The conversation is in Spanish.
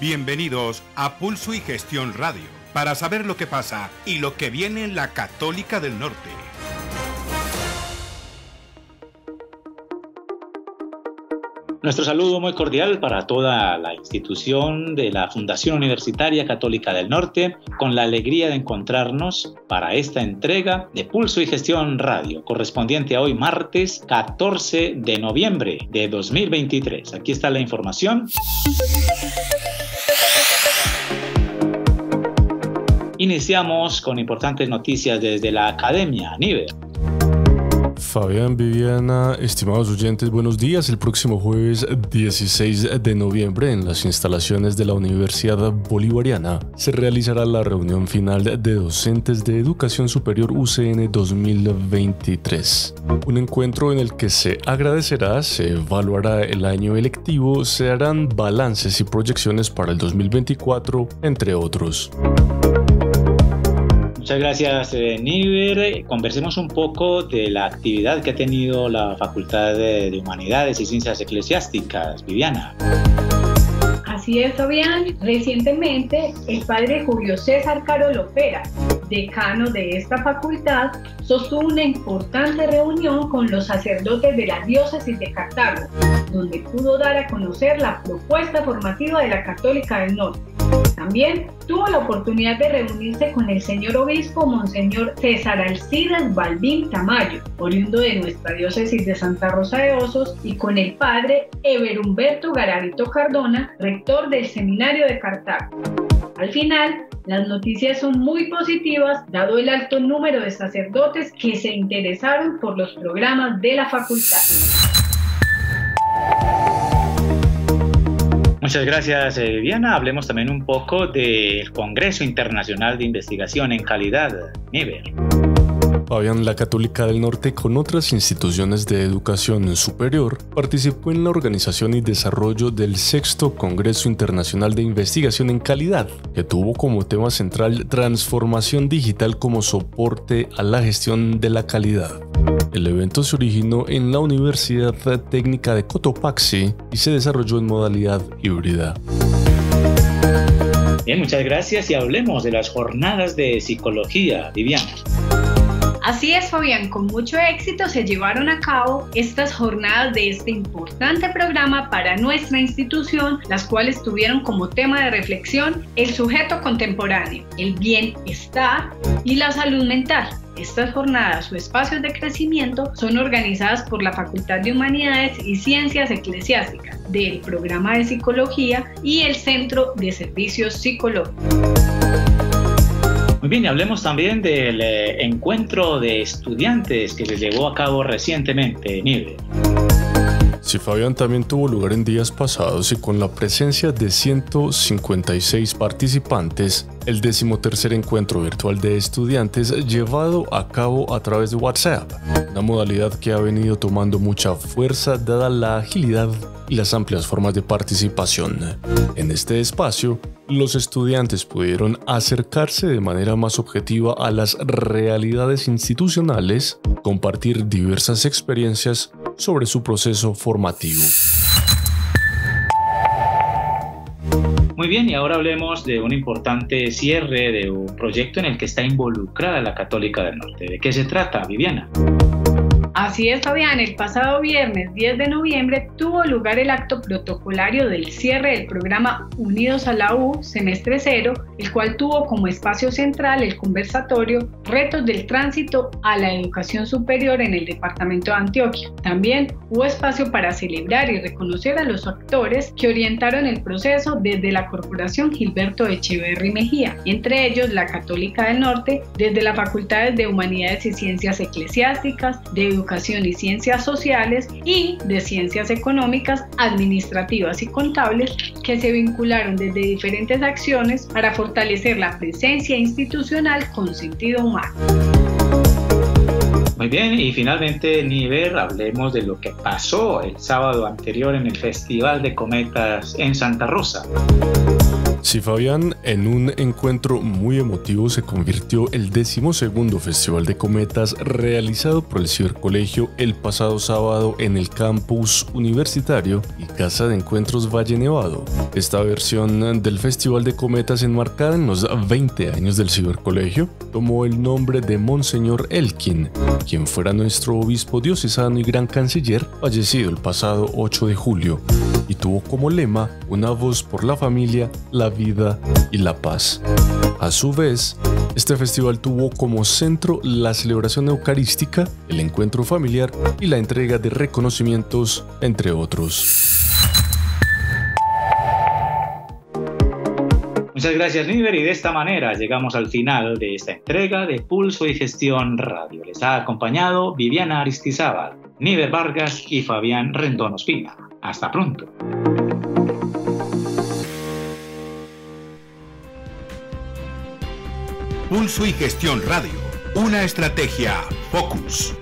Bienvenidos a Pulso y Gestión Radio, para saber lo que pasa y lo que viene en la Católica del Norte. Nuestro saludo muy cordial para toda la institución de la Fundación Universitaria Católica del Norte, con la alegría de encontrarnos para esta entrega de Pulso y Gestión Radio, correspondiente a hoy martes 14 de noviembre de 2023. Aquí está la información. Iniciamos con importantes noticias desde la Academia Nive. Fabián, Viviana, estimados oyentes, buenos días. El próximo jueves 16 de noviembre en las instalaciones de la Universidad Bolivariana se realizará la reunión final de docentes de Educación Superior UCN 2023. Un encuentro en el que se agradecerá, se evaluará el año electivo, se harán balances y proyecciones para el 2024, entre otros. Muchas gracias, eh, Niver. Conversemos un poco de la actividad que ha tenido la Facultad de, Humanidades y Ciencias Eclesiásticas. Viviana. Así es, Fabián. Recientemente, el padre Julio César Caro Lopera, decano de esta facultad, sostuvo una importante reunión con los sacerdotes de la diócesis de Cartago, donde pudo dar a conocer la propuesta formativa de la Católica del Norte también tuvo la oportunidad de reunirse con el señor obispo Monseñor César Alcides Balbín Tamayo, oriundo de nuestra diócesis de Santa Rosa de Osos, y con el padre Eber Humberto Garavito Cardona, rector del Seminario de Cartago. Al final, las noticias son muy positivas, dado el alto número de sacerdotes que se interesaron por los programas de la facultad. Muchas gracias, eh, Viviana. Hablemos también un poco del Congreso Internacional de Investigación en Calidad, NIBER. Fabián, la Católica del Norte, con otras instituciones de educación superior, participó en la organización y desarrollo del sexto Congreso Internacional de Investigación en Calidad, que tuvo como tema central transformación digital como soporte a la gestión de la calidad. El evento se originó en la Universidad Técnica de Cotopaxi y se desarrolló en modalidad híbrida. Bien, muchas gracias y hablemos de las jornadas de psicología, Viviana. Así es, Fabián, con mucho éxito se llevaron a cabo estas jornadas de este importante programa para nuestra institución, las cuales tuvieron como tema de reflexión el sujeto contemporáneo, el bienestar y la salud mental. Estas jornadas o espacios de crecimiento son organizadas por la Facultad de Humanidades y Ciencias Eclesiásticas del Programa de Psicología y el Centro de Servicios Psicológicos. Muy bien, y hablemos también del eh, encuentro de estudiantes que se llevó a cabo recientemente en IBE. Sí, Fabián también tuvo lugar en días pasados y con la presencia de 156 participantes, el decimotercer encuentro virtual de estudiantes llevado a cabo a través de WhatsApp, una modalidad que ha venido tomando mucha fuerza dada la agilidad y las amplias formas de participación. En este espacio, los estudiantes pudieron acercarse de manera más objetiva a las realidades institucionales, compartir diversas experiencias sobre su proceso formativo. Muy bien, y ahora hablemos de un importante cierre de un proyecto en el que está involucrada la Católica del Norte. ¿De qué se trata, Viviana? Así es, Fabián. El pasado viernes 10 de noviembre tuvo lugar el acto protocolario del cierre del programa Unidos a la U, semestre cero, el cual tuvo como espacio central el conversatorio Retos del Tránsito a la Educación Superior en el Departamento de Antioquia. También hubo espacio para celebrar y reconocer a los actores que orientaron el proceso desde la Corporación Gilberto Echeverry Mejía, entre ellos la Católica del Norte, desde las Facultades de Humanidades y Ciencias Eclesiásticas, de Educación Educación y Ciencias Sociales y de Ciencias Económicas, Administrativas y Contables que se vincularon desde diferentes acciones para fortalecer la presencia institucional con sentido humano. Muy bien, y finalmente, Niver, hablemos de lo que pasó el sábado anterior en el Festival de Cometas en Santa Rosa. Si Fabián en un encuentro muy emotivo se convirtió el decimosegundo Festival de Cometas realizado por el Cibercolegio el pasado sábado en el campus universitario y Casa de Encuentros Valle Nevado. Esta versión del Festival de Cometas enmarcada en los 20 años del Cibercolegio tomó el nombre de Monseñor Elkin, quien fuera nuestro obispo diocesano y gran canciller fallecido el pasado 8 de julio y tuvo como lema una voz por la familia, la vida y la paz. A su vez, este festival tuvo como centro la celebración eucarística, el encuentro familiar y la entrega de reconocimientos, entre otros. Muchas gracias, Niver, y de esta manera llegamos al final de esta entrega de Pulso y Gestión Radio. Les ha acompañado Viviana Aristizábal, Niver Vargas y Fabián Rendón Ospina. Hasta pronto. Pulso y Gestión Radio. Una estrategia Focus.